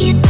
it